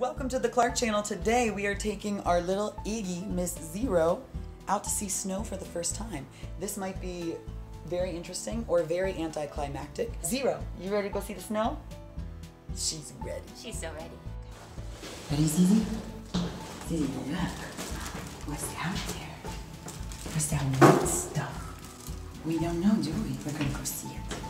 Welcome to the Clark channel. Today we are taking our little Iggy, Miss Zero, out to see snow for the first time. This might be very interesting or very anticlimactic. Zero, you ready to go see the snow? She's ready. She's so ready. Ready, Zizi? Zizi, look. What's out there? What's that white stuff? We don't know, do we? We're gonna go see it.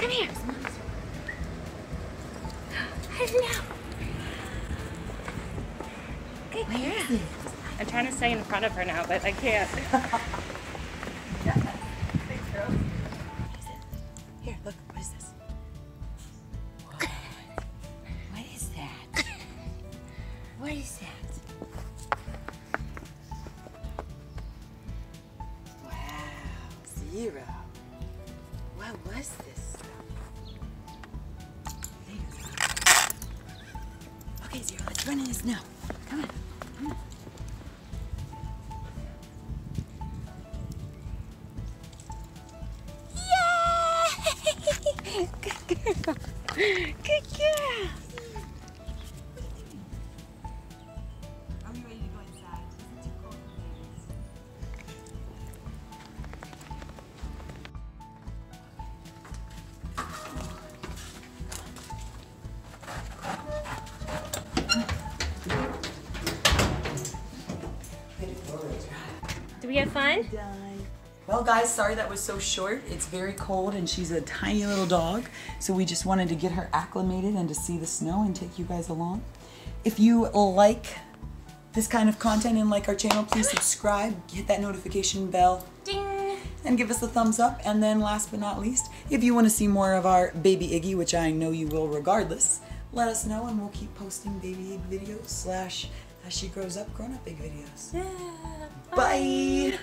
Come here. Hello. Good girl. I'm trying to stay in front of her now, but I can't. Here, look, what is this? What? What is that? What is that? Wow, Zero. What was this Okay, Zero, let's run in the snow. Come on, come on. Yay! Good girl. Good girl. We have fun? Well, guys, sorry that was so short. It's very cold and she's a tiny little dog. So we just wanted to get her acclimated and to see the snow and take you guys along. If you like this kind of content and like our channel, please subscribe, hit that notification bell, Ding. and give us a thumbs up. And then last but not least, if you want to see more of our baby Iggy, which I know you will regardless, let us know and we'll keep posting baby Iggy videos slash as she grows up, grown up big videos. Yeah. Bye.